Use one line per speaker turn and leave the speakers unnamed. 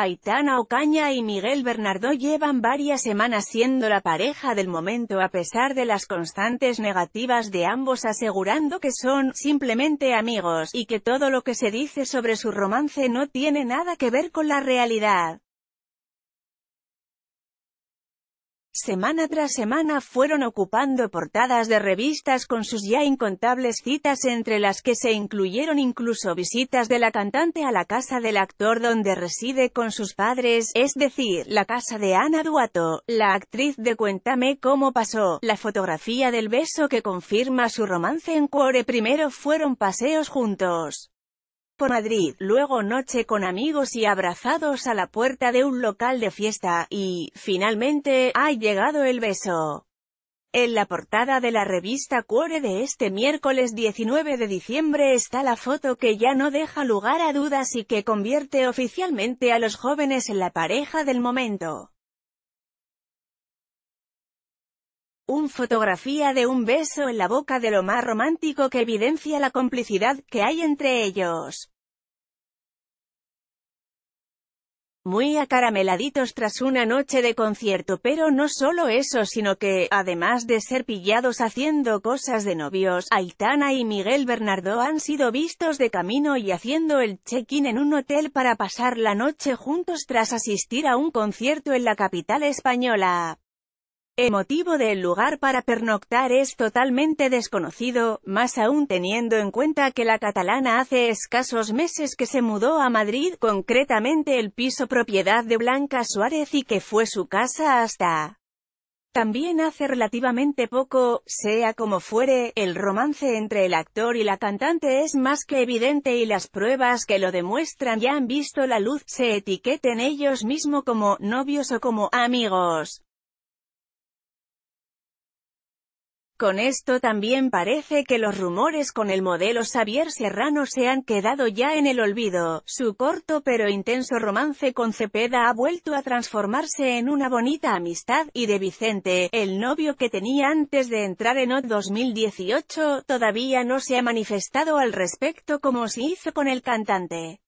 Aitana Ocaña y Miguel Bernardo llevan varias semanas siendo la pareja del momento a pesar de las constantes negativas de ambos asegurando que son, simplemente amigos, y que todo lo que se dice sobre su romance no tiene nada que ver con la realidad. Semana tras semana fueron ocupando portadas de revistas con sus ya incontables citas entre las que se incluyeron incluso visitas de la cantante a la casa del actor donde reside con sus padres, es decir, la casa de Ana Duato, la actriz de Cuéntame cómo pasó, la fotografía del beso que confirma su romance en Cuore. Primero fueron paseos juntos por Madrid, luego noche con amigos y abrazados a la puerta de un local de fiesta, y, finalmente, ha llegado el beso. En la portada de la revista Cuore de este miércoles 19 de diciembre está la foto que ya no deja lugar a dudas y que convierte oficialmente a los jóvenes en la pareja del momento. Un fotografía de un beso en la boca de lo más romántico que evidencia la complicidad que hay entre ellos. Muy acarameladitos tras una noche de concierto pero no solo eso sino que, además de ser pillados haciendo cosas de novios, Aitana y Miguel Bernardo han sido vistos de camino y haciendo el check-in en un hotel para pasar la noche juntos tras asistir a un concierto en la capital española. El motivo del lugar para pernoctar es totalmente desconocido, más aún teniendo en cuenta que la catalana hace escasos meses que se mudó a Madrid, concretamente el piso propiedad de Blanca Suárez y que fue su casa hasta también hace relativamente poco, sea como fuere, el romance entre el actor y la cantante es más que evidente y las pruebas que lo demuestran ya han visto la luz, se etiqueten ellos mismos como novios o como amigos. Con esto también parece que los rumores con el modelo Xavier Serrano se han quedado ya en el olvido. Su corto pero intenso romance con Cepeda ha vuelto a transformarse en una bonita amistad, y de Vicente, el novio que tenía antes de entrar en OT 2018, todavía no se ha manifestado al respecto como se hizo con el cantante.